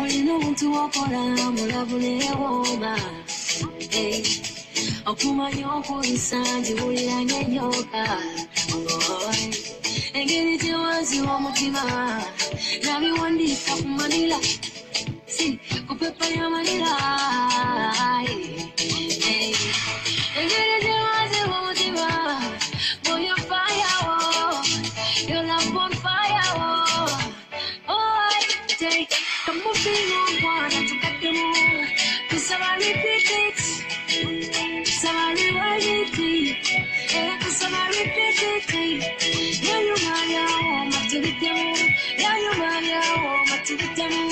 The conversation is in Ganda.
Olina omuntu wokola mulabu newooma okumanya okuyisa njiwulira nyenyoka engeri gyewanziwa omutima nabiwandiika ku manira si ku pepa ya manira Como se non guarda tocatemo Tu savali petit Savali wali ti E tu savali petit ti Ya yu maria o matiri temo Ya yu maria o matiri temo